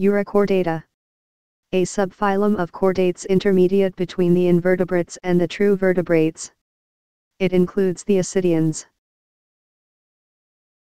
Urochordata. A subphylum of chordates intermediate between the invertebrates and the true vertebrates. It includes the ascidians.